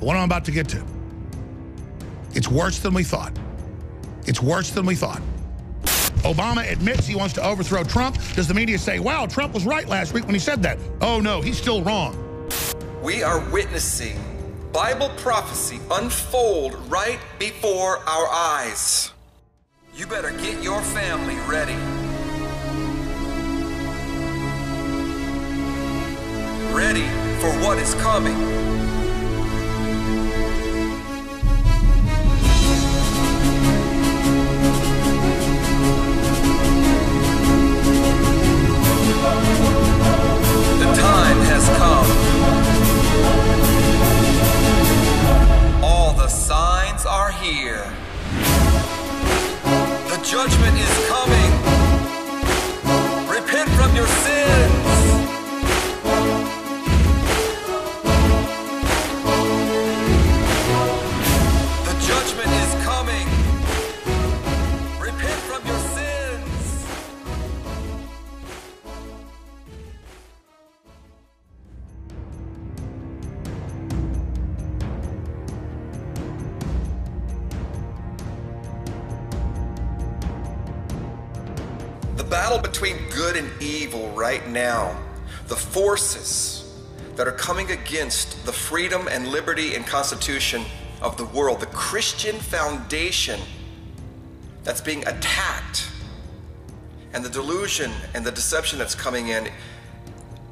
The one I'm about to get to. It's worse than we thought. It's worse than we thought. Obama admits he wants to overthrow Trump. Does the media say, wow, Trump was right last week when he said that? Oh, no, he's still wrong. We are witnessing Bible prophecy unfold right before our eyes. You better get your family ready. Ready for what is coming. Battle between good and evil right now, the forces that are coming against the freedom and liberty and constitution of the world, the Christian foundation that's being attacked, and the delusion and the deception that's coming in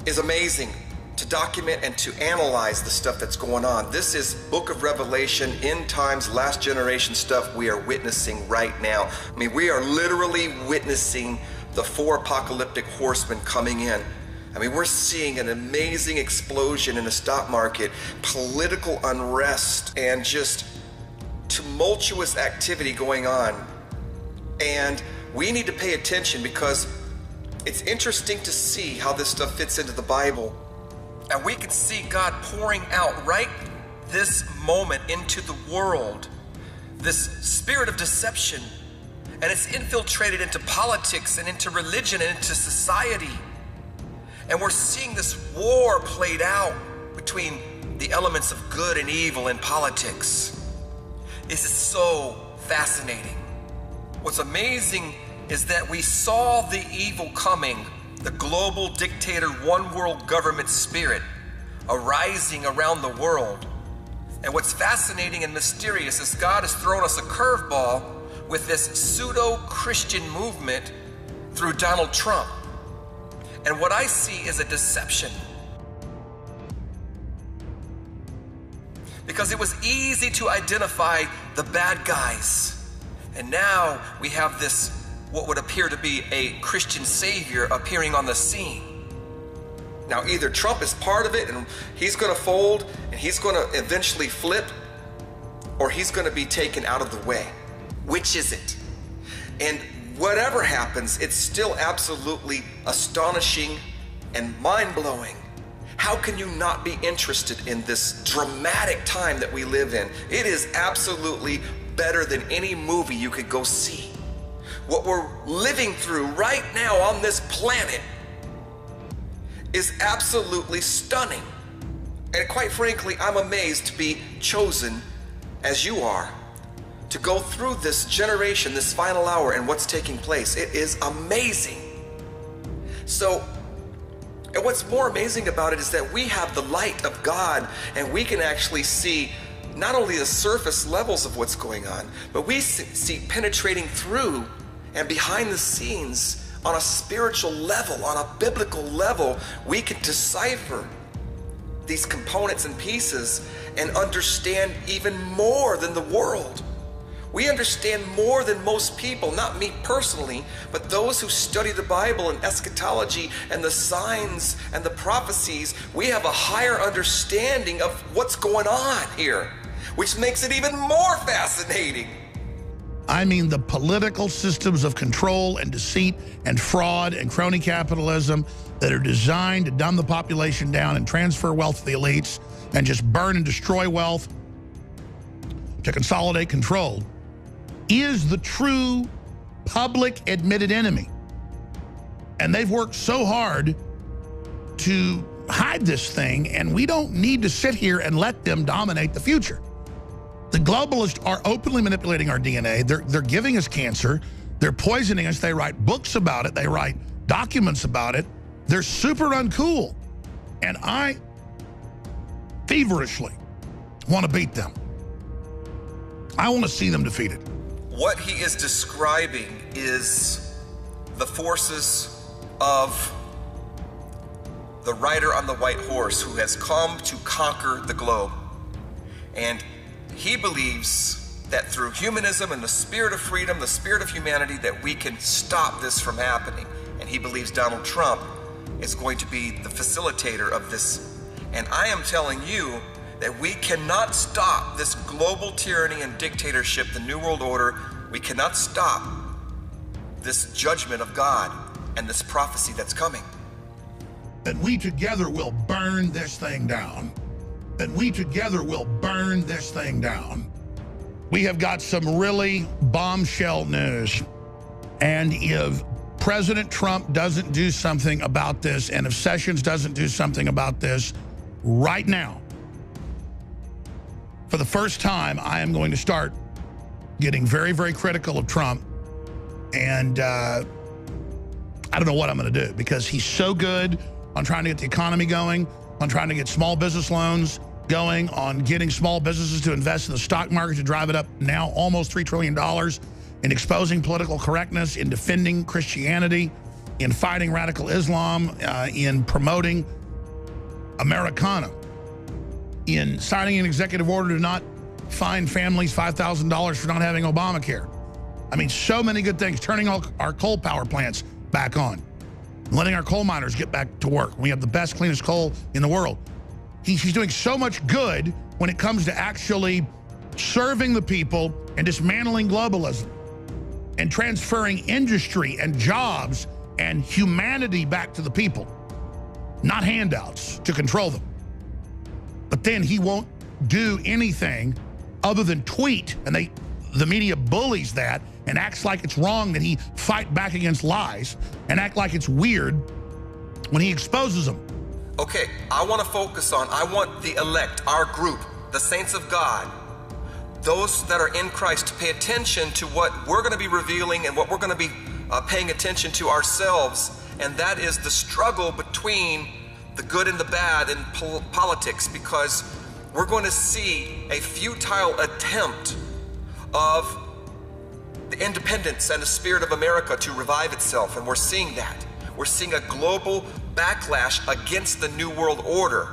is amazing to document and to analyze the stuff that's going on. This is book of Revelation, end times, last generation stuff we are witnessing right now. I mean, we are literally witnessing the four apocalyptic horsemen coming in. I mean, we're seeing an amazing explosion in the stock market, political unrest, and just tumultuous activity going on. And we need to pay attention because it's interesting to see how this stuff fits into the Bible. And we can see God pouring out right this moment into the world this spirit of deception and it's infiltrated into politics and into religion and into society. And we're seeing this war played out between the elements of good and evil in politics. This is so fascinating. What's amazing is that we saw the evil coming, the global dictator, one world government spirit arising around the world. And what's fascinating and mysterious is God has thrown us a curveball with this pseudo Christian movement through Donald Trump. And what I see is a deception. Because it was easy to identify the bad guys. And now we have this, what would appear to be a Christian savior appearing on the scene. Now, either Trump is part of it and he's going to fold and he's going to eventually flip, or he's going to be taken out of the way. Which is it? And whatever happens, it's still absolutely astonishing and mind blowing. How can you not be interested in this dramatic time that we live in? It is absolutely better than any movie you could go see. What we're living through right now on this planet is absolutely stunning. And quite frankly, I'm amazed to be chosen as you are to go through this generation, this final hour, and what's taking place. It is amazing. So, and what's more amazing about it is that we have the light of God and we can actually see not only the surface levels of what's going on, but we see penetrating through and behind the scenes on a spiritual level, on a biblical level, we can decipher these components and pieces and understand even more than the world. We understand more than most people, not me personally, but those who study the Bible and eschatology and the signs and the prophecies. We have a higher understanding of what's going on here, which makes it even more fascinating. I mean the political systems of control and deceit and fraud and crony capitalism that are designed to dumb the population down and transfer wealth to the elites and just burn and destroy wealth to consolidate control is the true public admitted enemy. And they've worked so hard to hide this thing, and we don't need to sit here and let them dominate the future. The globalists are openly manipulating our DNA. They're, they're giving us cancer. They're poisoning us. They write books about it. They write documents about it. They're super uncool. And I feverishly want to beat them. I want to see them defeated. What he is describing is the forces of the rider on the white horse who has come to conquer the globe. And he believes that through humanism and the spirit of freedom, the spirit of humanity, that we can stop this from happening. And he believes Donald Trump is going to be the facilitator of this. And I am telling you that we cannot stop this global tyranny and dictatorship, the New World Order. We cannot stop this judgment of God and this prophecy that's coming. That we together will burn this thing down. That we together will burn this thing down. We have got some really bombshell news. And if President Trump doesn't do something about this, and if Sessions doesn't do something about this right now, for the first time, I am going to start getting very, very critical of Trump. And uh, I don't know what I'm going to do because he's so good on trying to get the economy going, on trying to get small business loans going, on getting small businesses to invest in the stock market to drive it up now almost $3 trillion, in exposing political correctness, in defending Christianity, in fighting radical Islam, uh, in promoting Americana in signing an executive order to not fine families $5,000 for not having Obamacare. I mean, so many good things. Turning all our coal power plants back on. Letting our coal miners get back to work. We have the best, cleanest coal in the world. He, he's doing so much good when it comes to actually serving the people and dismantling globalism and transferring industry and jobs and humanity back to the people, not handouts to control them. But then he won't do anything other than tweet. And they, the media bullies that and acts like it's wrong that he fight back against lies and act like it's weird when he exposes them. Okay, I want to focus on, I want the elect, our group, the saints of God, those that are in Christ to pay attention to what we're going to be revealing and what we're going to be uh, paying attention to ourselves. And that is the struggle between the good and the bad in pol politics because we're going to see a futile attempt of the independence and the spirit of America to revive itself. And we're seeing that. We're seeing a global backlash against the New World Order.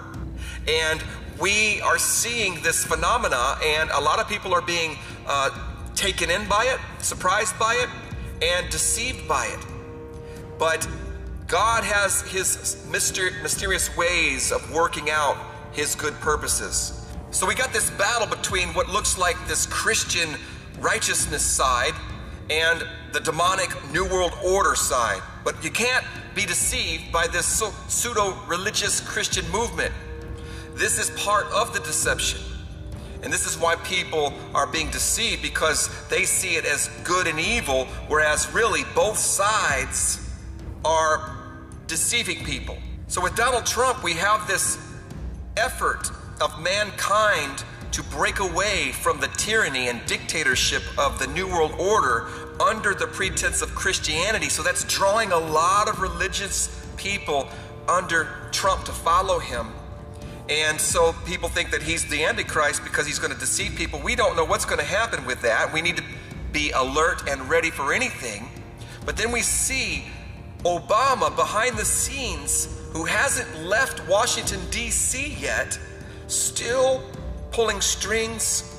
And we are seeing this phenomena, and a lot of people are being uh, taken in by it, surprised by it, and deceived by it. But God has his mysterious ways of working out his good purposes. So we got this battle between what looks like this Christian righteousness side and the demonic New World Order side. But you can't be deceived by this pseudo religious Christian movement. This is part of the deception. And this is why people are being deceived because they see it as good and evil, whereas really both sides are deceiving people. So with Donald Trump, we have this effort of mankind to break away from the tyranny and dictatorship of the New World Order under the pretense of Christianity. So that's drawing a lot of religious people under Trump to follow him. And so people think that he's the Antichrist because he's going to deceive people. We don't know what's going to happen with that. We need to be alert and ready for anything. But then we see Obama behind the scenes, who hasn't left Washington, D.C. yet, still pulling strings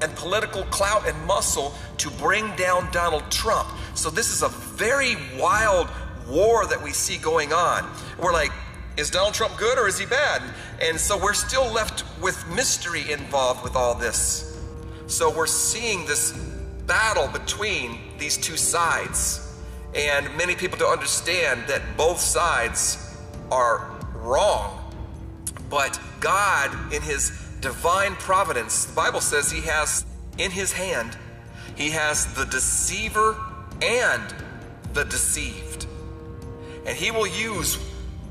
and political clout and muscle to bring down Donald Trump. So this is a very wild war that we see going on. We're like, is Donald Trump good or is he bad? And so we're still left with mystery involved with all this. So we're seeing this battle between these two sides. And many people don't understand that both sides are wrong. But God, in His divine providence, the Bible says He has in His hand, He has the deceiver and the deceived. And He will use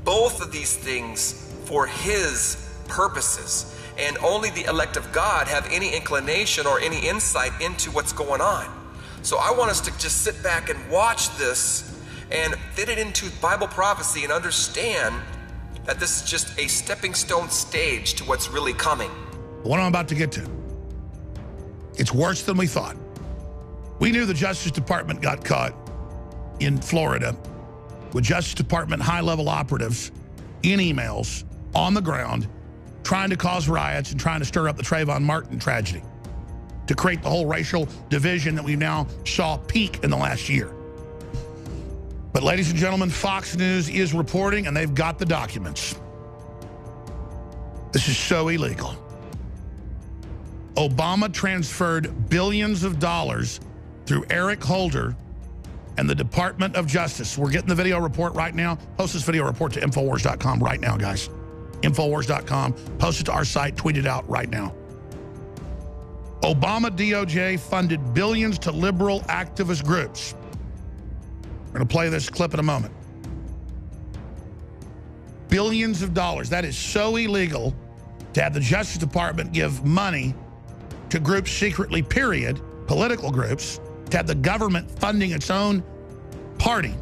both of these things for his purposes. And only the elect of God have any inclination or any insight into what's going on. So I want us to just sit back and watch this and fit it into Bible prophecy and understand that this is just a stepping stone stage to what's really coming. What I'm about to get to, it's worse than we thought. We knew the Justice Department got caught in Florida with Justice Department high-level operatives in emails on the ground trying to cause riots and trying to stir up the Trayvon Martin tragedy to create the whole racial division that we now saw peak in the last year. But ladies and gentlemen, Fox News is reporting and they've got the documents. This is so illegal. Obama transferred billions of dollars through Eric Holder and the Department of Justice. We're getting the video report right now. Post this video report to Infowars.com right now, guys. Infowars.com. Post it to our site. Tweet it out right now. Obama DOJ funded billions to liberal activist groups. We're going to play this clip in a moment. Billions of dollars. That is so illegal to have the Justice Department give money to groups secretly, period, political groups, to have the government funding its own party,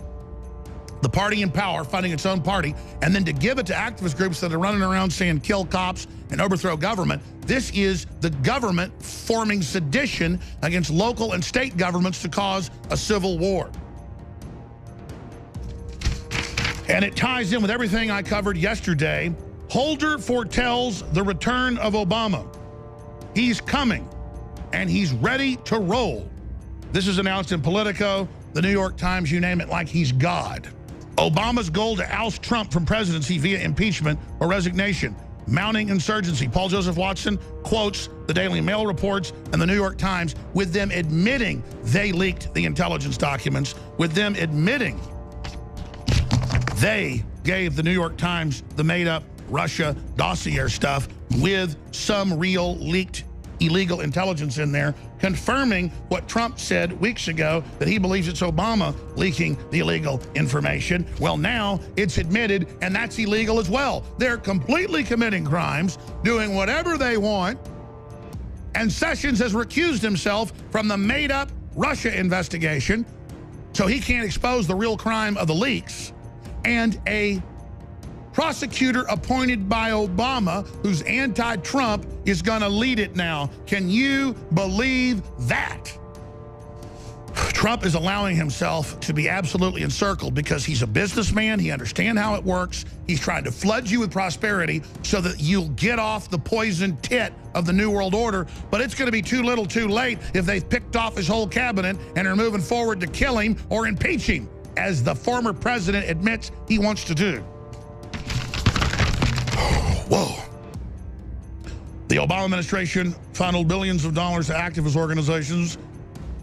the party in power funding its own party, and then to give it to activist groups that are running around saying kill cops and overthrow government. This is the government forming sedition against local and state governments to cause a civil war. And it ties in with everything I covered yesterday. Holder foretells the return of Obama. He's coming, and he's ready to roll. This is announced in Politico, the New York Times, you name it, like he's God. Obama's goal to oust Trump from presidency via impeachment or resignation. Mounting insurgency. Paul Joseph Watson quotes the Daily Mail reports and the New York Times with them admitting they leaked the intelligence documents, with them admitting they gave the New York Times the made-up Russia dossier stuff with some real leaked illegal intelligence in there, confirming what Trump said weeks ago that he believes it's Obama leaking the illegal information. Well, now it's admitted, and that's illegal as well. They're completely committing crimes, doing whatever they want. And Sessions has recused himself from the made up Russia investigation, so he can't expose the real crime of the leaks. And a prosecutor appointed by Obama, who's anti-Trump, is going to lead it now. Can you believe that? Trump is allowing himself to be absolutely encircled because he's a businessman. He understands how it works. He's trying to flood you with prosperity so that you'll get off the poison tit of the New World Order. But it's going to be too little too late if they've picked off his whole cabinet and are moving forward to kill him or impeach him, as the former president admits he wants to do. Whoa. The Obama administration funneled billions of dollars to activist organizations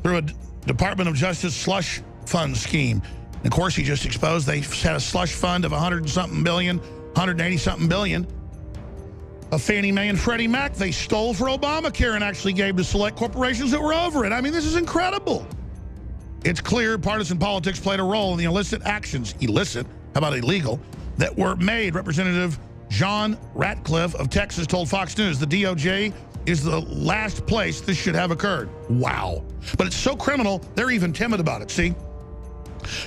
through a Department of Justice slush fund scheme. And of course, he just exposed they had a slush fund of 100 something billion, 180 something billion of Fannie Mae and Freddie Mac they stole for Obamacare and actually gave to select corporations that were over it. I mean, this is incredible. It's clear partisan politics played a role in the illicit actions, illicit, how about illegal, that were made. Representative John Ratcliffe of Texas told Fox News the DOJ is the last place this should have occurred. Wow. But it's so criminal, they're even timid about it, see?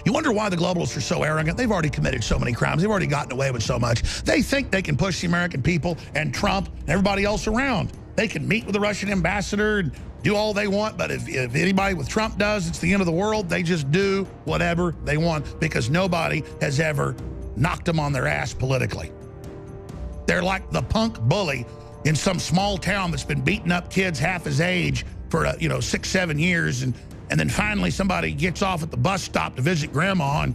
You wonder why the globalists are so arrogant. They've already committed so many crimes. They've already gotten away with so much. They think they can push the American people and Trump and everybody else around. They can meet with the Russian ambassador and do all they want, but if, if anybody with Trump does, it's the end of the world. They just do whatever they want because nobody has ever knocked them on their ass politically. They're like the punk bully in some small town that's been beating up kids half his age for, uh, you know, six, seven years. And, and then finally somebody gets off at the bus stop to visit grandma and,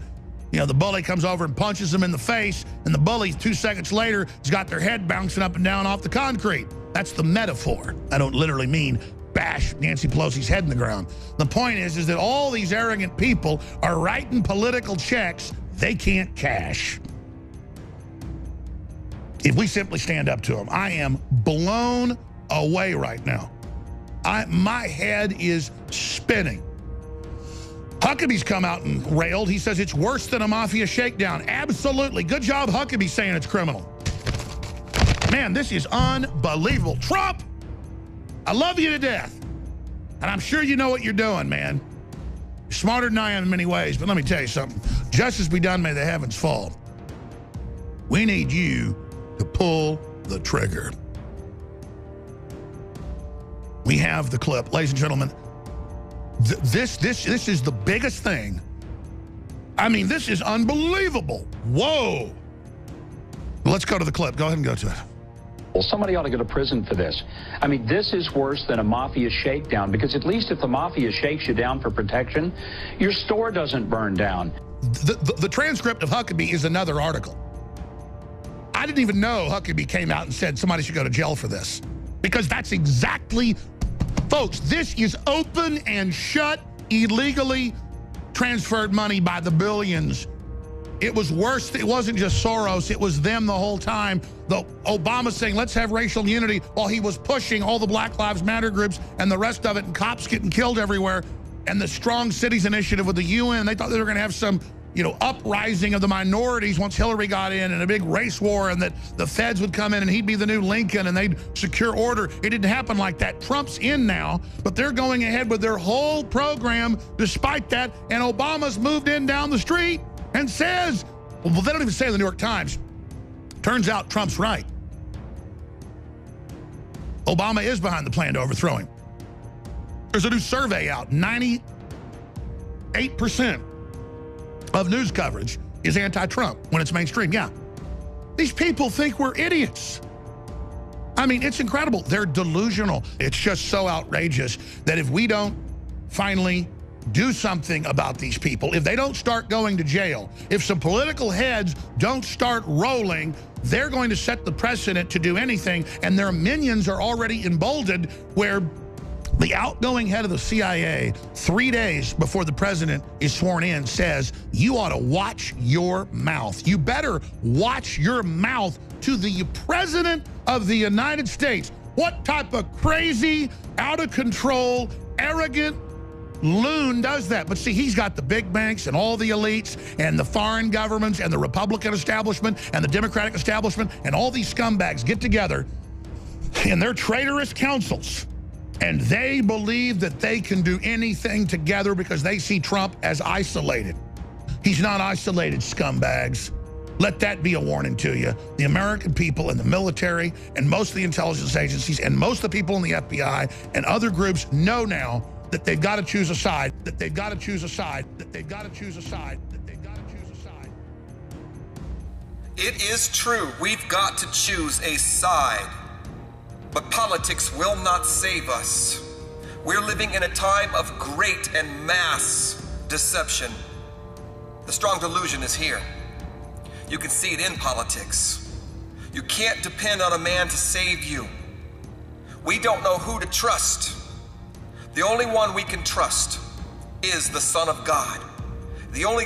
you know, the bully comes over and punches him in the face. And the bully, two seconds later, has got their head bouncing up and down off the concrete. That's the metaphor. I don't literally mean bash Nancy Pelosi's head in the ground. The point is, is that all these arrogant people are writing political checks they can't cash if we simply stand up to them. I am blown away right now. I, my head is spinning. Huckabee's come out and railed. He says it's worse than a mafia shakedown. Absolutely. Good job, Huckabee, saying it's criminal. Man, this is unbelievable. Trump, I love you to death. And I'm sure you know what you're doing, man. You're smarter than I am in many ways, but let me tell you something. Justice be done, may the heavens fall. We need you to pull the trigger. We have the clip. Ladies and gentlemen, th this, this, this is the biggest thing. I mean, this is unbelievable. Whoa. Let's go to the clip. Go ahead and go to it. Well, somebody ought to go to prison for this. I mean, this is worse than a mafia shakedown because at least if the mafia shakes you down for protection, your store doesn't burn down. The, the, the transcript of Huckabee is another article. I didn't even know Huckabee came out and said somebody should go to jail for this because that's exactly, folks, this is open and shut, illegally transferred money by the billions it was worse. It wasn't just Soros. It was them the whole time. The Obama saying, let's have racial unity while he was pushing all the Black Lives Matter groups and the rest of it and cops getting killed everywhere. And the Strong Cities Initiative with the UN, they thought they were going to have some, you know, uprising of the minorities once Hillary got in and a big race war and that the feds would come in and he'd be the new Lincoln and they'd secure order. It didn't happen like that. Trump's in now, but they're going ahead with their whole program despite that. And Obama's moved in down the street and says, well, they don't even say in the New York Times. Turns out Trump's right. Obama is behind the plan to overthrow him. There's a new survey out. 98% of news coverage is anti-Trump when it's mainstream. Yeah. These people think we're idiots. I mean, it's incredible. They're delusional. It's just so outrageous that if we don't finally do something about these people, if they don't start going to jail, if some political heads don't start rolling, they're going to set the precedent to do anything. And their minions are already emboldened where the outgoing head of the CIA, three days before the president is sworn in, says, you ought to watch your mouth. You better watch your mouth to the president of the United States. What type of crazy, out of control, arrogant, Loon does that. But see, he's got the big banks and all the elites and the foreign governments and the Republican establishment and the Democratic establishment and all these scumbags get together in their traitorous councils. And they believe that they can do anything together because they see Trump as isolated. He's not isolated, scumbags. Let that be a warning to you. The American people and the military and most of the intelligence agencies and most of the people in the FBI and other groups know now that they've got to choose a side, that they've got to choose a side, that they've got to choose a side, that they've got to choose a side. It is true, we've got to choose a side. But politics will not save us. We're living in a time of great and mass deception. The strong delusion is here. You can see it in politics. You can't depend on a man to save you. We don't know who to trust. The only one we can trust is the Son of God. The only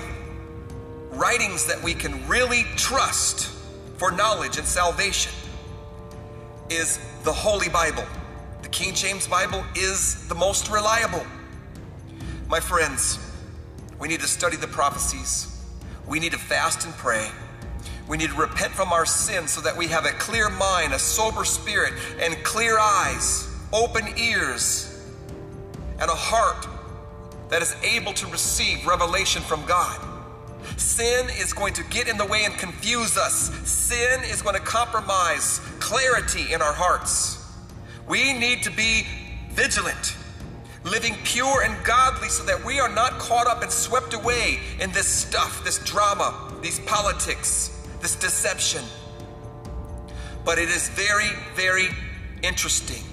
writings that we can really trust for knowledge and salvation is the Holy Bible. The King James Bible is the most reliable. My friends, we need to study the prophecies. We need to fast and pray. We need to repent from our sins so that we have a clear mind, a sober spirit, and clear eyes, open ears, and a heart that is able to receive revelation from God. Sin is going to get in the way and confuse us. Sin is going to compromise clarity in our hearts. We need to be vigilant, living pure and godly so that we are not caught up and swept away in this stuff, this drama, these politics, this deception. But it is very, very interesting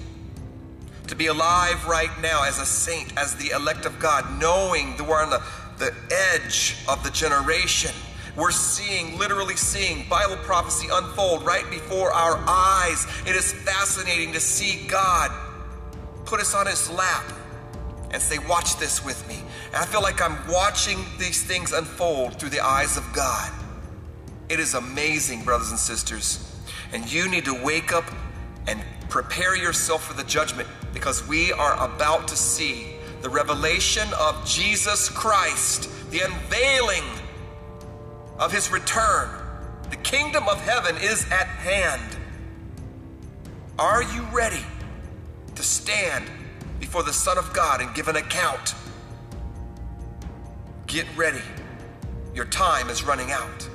to be alive right now as a saint, as the elect of God, knowing that we're on the, the edge of the generation. We're seeing, literally seeing Bible prophecy unfold right before our eyes. It is fascinating to see God put us on his lap and say, Watch this with me. And I feel like I'm watching these things unfold through the eyes of God. It is amazing, brothers and sisters. And you need to wake up and prepare yourself for the judgment because we are about to see the revelation of Jesus Christ, the unveiling of his return. The kingdom of heaven is at hand. Are you ready to stand before the Son of God and give an account? Get ready. Your time is running out.